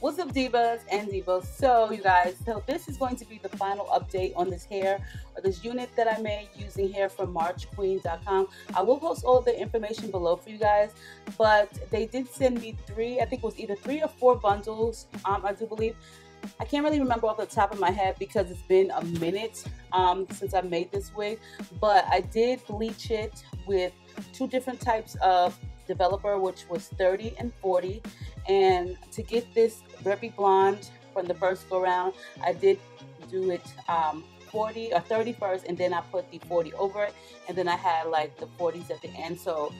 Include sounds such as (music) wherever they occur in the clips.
What's up, divas and divas? So, you guys, so this is going to be the final update on this hair or this unit that I made using hair from MarchQueen.com. I will post all the information below for you guys, but they did send me three, I think it was either three or four bundles, um, I do believe. I can't really remember off the top of my head because it's been a minute um, since I made this wig, but I did bleach it with two different types of developer, which was 30 and 40. And to get this very blonde from the first go round, I did do it um, 40 or 30 first, and then I put the 40 over it, and then I had like the 40s at the end. So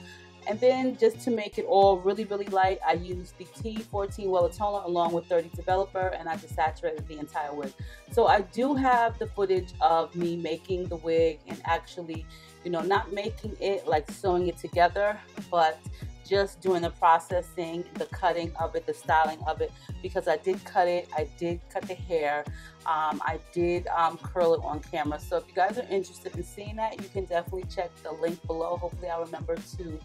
and then just to make it all really, really light, I used the T14 Wella Toner along with 30 Developer and I just saturated the entire wig. So I do have the footage of me making the wig and actually, you know, not making it like sewing it together, but just doing the processing, the cutting of it, the styling of it, because I did cut it, I did cut the hair, um, I did um, curl it on camera. So if you guys are interested in seeing that, you can definitely check the link below. Hopefully I'll remember to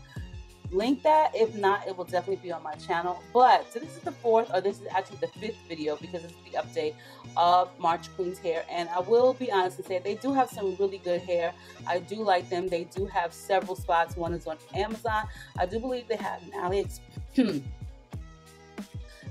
link that. If not, it will definitely be on my channel. But so this is the fourth, or this is actually the fifth video because it's the update of March Queen's hair. And I will be honest and say they do have some really good hair. I do like them. They do have several spots. One is on Amazon. I do believe they have an AliExpress. Hmm.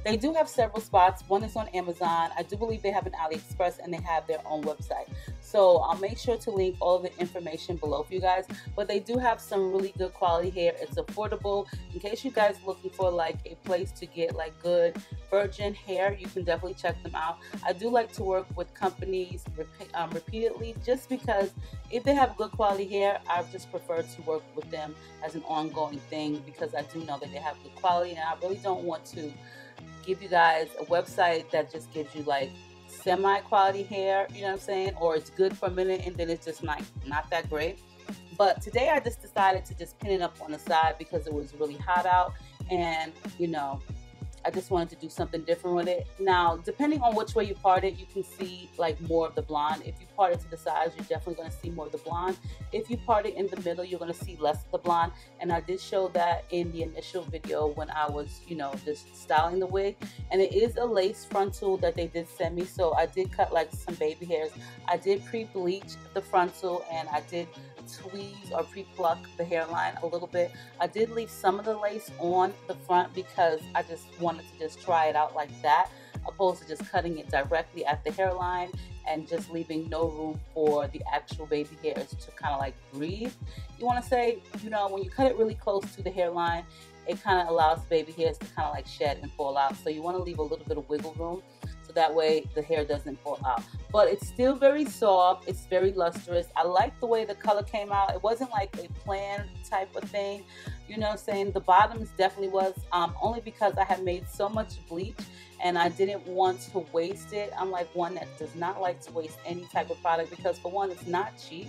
They do have several spots. One is on Amazon. I do believe they have an AliExpress and they have their own website. So I'll make sure to link all the information below for you guys. But they do have some really good quality hair. It's affordable. In case you guys looking for like a place to get like good virgin hair, you can definitely check them out. I do like to work with companies um, repeatedly just because if they have good quality hair, I just prefer to work with them as an ongoing thing because I do know that they have good quality and I really don't want to give you guys a website that just gives you like semi quality hair, you know what I'm saying? Or it's good for a minute and then it's just not not that great. But today I just decided to just pin it up on the side because it was really hot out and you know I just wanted to do something different with it. Now, depending on which way you part it, you can see like more of the blonde. If you part it to the sides, you're definitely going to see more of the blonde. If you part it in the middle, you're going to see less of the blonde. And I did show that in the initial video when I was, you know, just styling the wig. And it is a lace frontal that they did send me. So I did cut like some baby hairs. I did pre-bleach the frontal and I did tweeze or pre-pluck the hairline a little bit. I did leave some of the lace on the front because I just wanted to just try it out like that opposed to just cutting it directly at the hairline and just leaving no room for the actual baby hairs to kind of like breathe. You want to say, you know, when you cut it really close to the hairline, it kind of allows baby hairs to kind of like shed and fall out. So you want to leave a little bit of wiggle room that way the hair doesn't fall out. But it's still very soft. It's very lustrous. I like the way the color came out. It wasn't like a plan type of thing. You know I'm saying? The bottoms definitely was um, only because I had made so much bleach and I didn't want to waste it. I'm like one that does not like to waste any type of product because for one, it's not cheap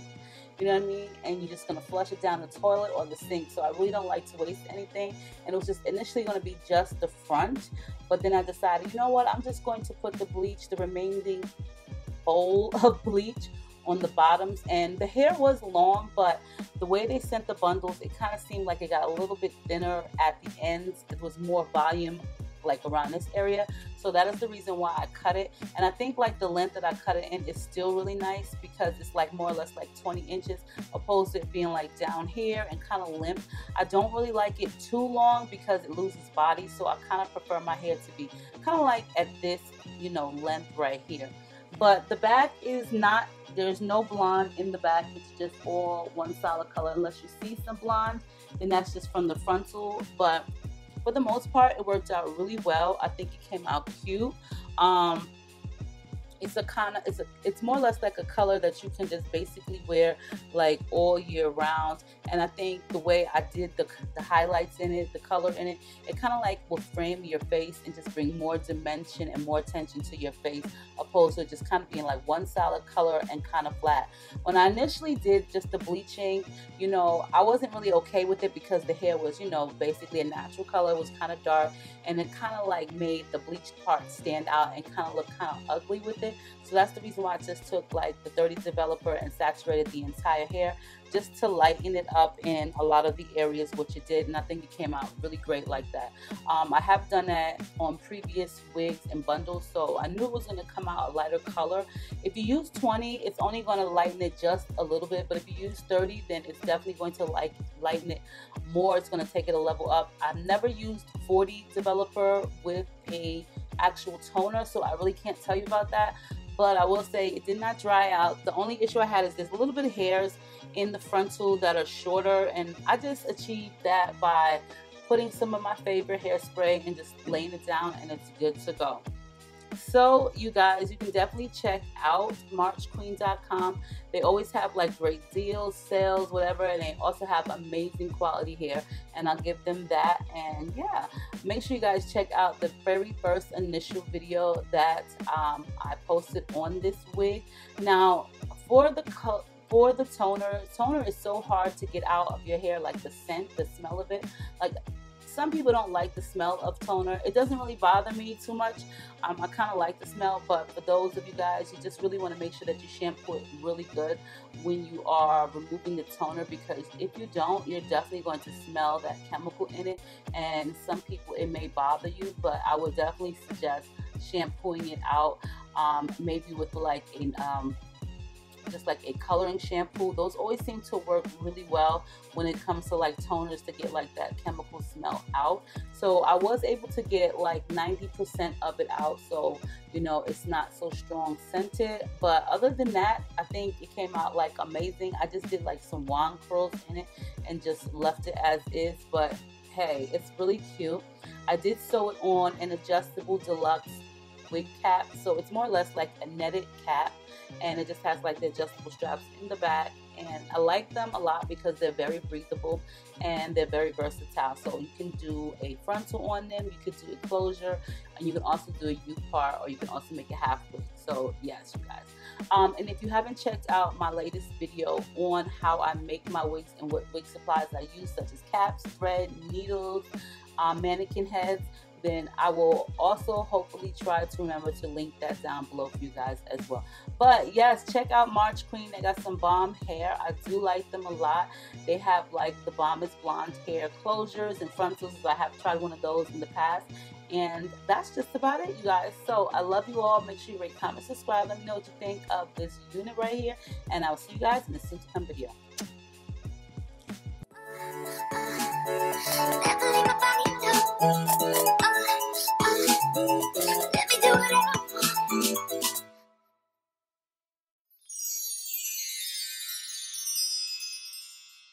you know what I mean? And you're just gonna flush it down the toilet or the sink. So I really don't like to waste anything. And it was just initially gonna be just the front, but then I decided, you know what? I'm just going to put the bleach, the remaining bowl (laughs) of bleach on the bottoms and the hair was long but the way they sent the bundles it kind of seemed like it got a little bit thinner at the ends it was more volume like around this area. So that is the reason why I cut it. And I think like the length that I cut it in is still really nice because it's like more or less like 20 inches opposed to it being like down here and kind of limp. I don't really like it too long because it loses body. So I kind of prefer my hair to be kind of like at this, you know, length right here. But the back is not, there's no blonde in the back. It's just all one solid color. Unless you see some blonde, then that's just from the frontal. But for the most part, it worked out really well. I think it came out cute. Um, it's a kind of it's a it's more or less like a color that you can just basically wear like all year round and i think the way i did the, the highlights in it the color in it it kind of like will frame your face and just bring more dimension and more attention to your face opposed to just kind of being like one solid color and kind of flat when i initially did just the bleaching you know i wasn't really okay with it because the hair was you know basically a natural color it was kind of dark and it kind of like made the bleached part stand out and kind of look kind of ugly with it. So that's the reason why I just took like the 30 developer and saturated the entire hair just to lighten it up in a lot of the areas, which it did, and I think it came out really great like that. Um, I have done that on previous wigs and bundles, so I knew it was going to come out a lighter color. If you use 20, it's only going to lighten it just a little bit, but if you use 30, then it's definitely going to like lighten it more. It's going to take it a level up. I've never used 40 developer with a actual toner, so I really can't tell you about that but I will say it did not dry out. The only issue I had is there's a little bit of hairs in the frontal that are shorter, and I just achieved that by putting some of my favorite hairspray and just laying it down, and it's good to go. So, you guys, you can definitely check out marchqueen.com. They always have like great deals, sales, whatever, and they also have amazing quality hair. And I'll give them that. And yeah, make sure you guys check out the very first initial video that um, I posted on this wig. Now, for the for the toner, toner is so hard to get out of your hair, like the scent, the smell of it. Like some people don't like the smell of toner. It doesn't really bother me too much. Um, I kind of like the smell, but for those of you guys, you just really want to make sure that you shampoo it really good when you are removing the toner because if you don't, you're definitely going to smell that chemical in it. And some people, it may bother you, but I would definitely suggest shampooing it out, um, maybe with like a um, just like a coloring shampoo. Those always seem to work really well when it comes to like toners to get like that chemical smell out. So I was able to get like 90% of it out. So, you know, it's not so strong scented. But other than that, I think it came out like amazing. I just did like some wand curls in it and just left it as is. But hey, it's really cute. I did sew it on an adjustable deluxe wig cap. So it's more or less like a netted cap and it just has like the adjustable straps in the back and I like them a lot because they're very breathable and they're very versatile. So you can do a frontal on them, you could do a closure, and you can also do a U part or you can also make a half wig. So yes, you guys. Um, and if you haven't checked out my latest video on how I make my wigs and what wig supplies I use, such as caps, thread, needles, um, mannequin heads, then I will also hopefully try to remember to link that down below for you guys as well. But yes, check out March Queen. They got some bomb hair. I do like them a lot. They have like the bombest blonde hair closures and frontals. I have tried one of those in the past. And that's just about it, you guys. So I love you all. Make sure you rate, comment, subscribe. Let me know what you think of this unit right here. And I'll see you guys in the soon to come video.